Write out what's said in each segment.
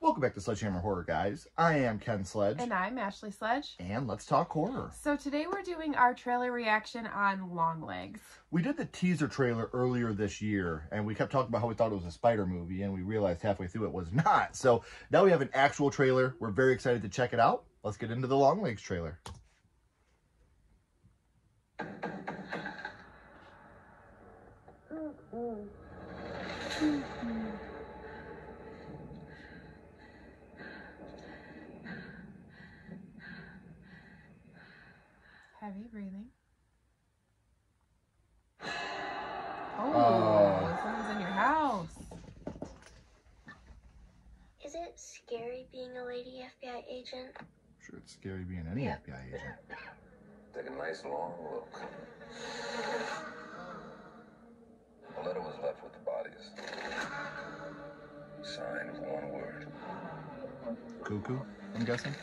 Welcome back to Sledgehammer Horror, guys. I am Ken Sledge, And I'm Ashley Sledge. and let's talk horror. So today we're doing our trailer reaction on Long Legs. We did the teaser trailer earlier this year, and we kept talking about how we thought it was a spider movie, and we realized halfway through it was not. So now we have an actual trailer. We're very excited to check it out. Let's get into the Long Legs trailer. Heavy breathing. Oh, Oh. Uh, someone's in your house. Is it scary being a lady FBI agent? I'm sure it's scary being any Yeah. FBI agent. Take a nice long look. A letter was left Cuckoo, I'm guessing?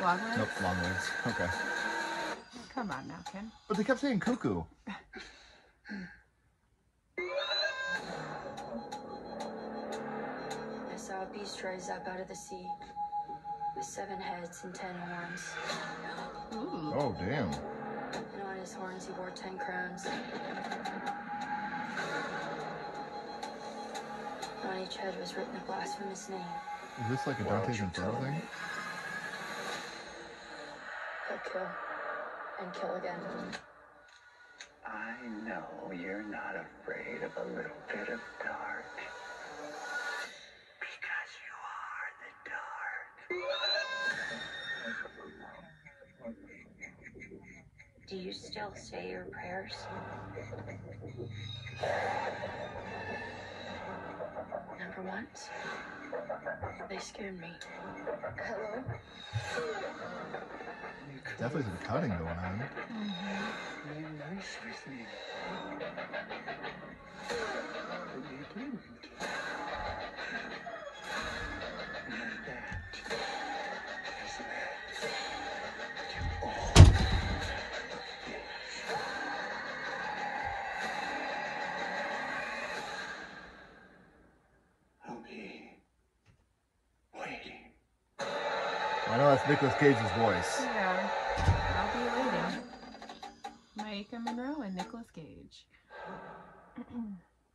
Long Legs? Nope, Long Legs. Okay. Come on now, Ken. But they kept saying cuckoo. I saw a beast rise up out of the sea with seven heads and ten horns. Ooh. Oh, damn. And on his horns, he wore ten crowns. On each head was written a blasphemous name. Is this like a Why Dante's Inferno thing? He'll kill and kill again. I know you're not afraid of a little bit of dark. Because you are the dark. Do you still say your prayers? Never once. They scared me. Hello? Definitely some cutting going on. be nice with me. But you didn't. I know that's Nicolas Cage's voice. Yeah. I'll be waiting. Maika Monroe and Nicolas Cage.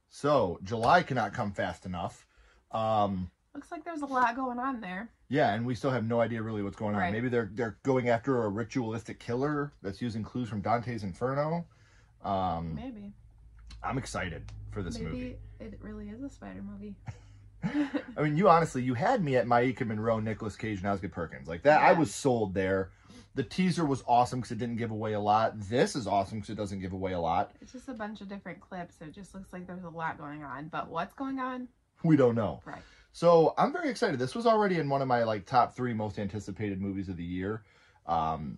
So, July cannot come fast enough. Um, Looks like there's a lot going on there. yeah, and we still have no idea really what's going on. Right. Maybe they're they're going after a ritualistic killer that's using clues from Dante's Inferno. Um, Maybe. I'm excited for this Maybe movie. it really is a spider movie. I mean, you honestly, you had me at Maika Monroe, Nicolas Cage, and Osgood Perkins. Like that, I was sold there. The teaser was awesome because it didn't give away a lot. This is awesome because it doesn't give away a lot. It's just a bunch of different clips. So It just looks like there's a lot going on. But what's going on? We don't know. Right. So I'm very excited. This was already in one of my like top three most anticipated movies of the year. Um,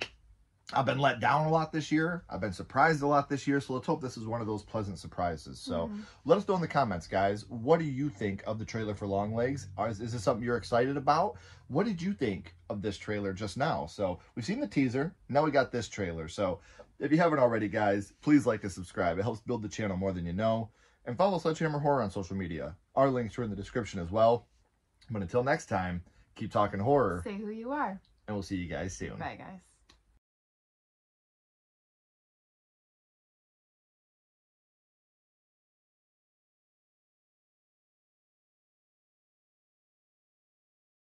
I've been let down a lot this year. I've been surprised a lot this year. So let's hope this is one of those pleasant surprises. So Mhm. let us know in the comments, guys. What do you think of the trailer for Long Legs? Is, is this something you're excited about? What did you think of this trailer just now? So we've seen the teaser. Now we got this trailer. So if you haven't already, guys, please like and subscribe. It helps build the channel more than you know. And follow Sledgehammer Horror on social media. Our links are in the description as well. But until next time, keep talking horror, Say who you are. and we'll see you guys soon. Bye, guys.